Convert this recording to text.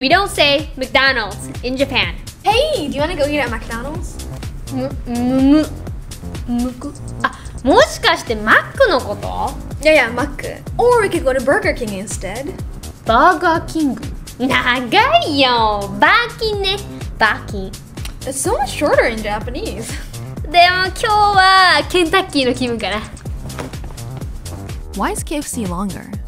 We don't say McDonald's in Japan. Hey, do you want to go eat at McDonald's? む、む、む、むく。あ、もしかしてマックのこと ah, Yeah, yeah, Mac. Or we could go to Burger King instead. バーガーキング。長いよ。バーキンね。バーキン。It's so much shorter in Japanese. でも今日はケンタッキーの気分かな。Why is KFC longer?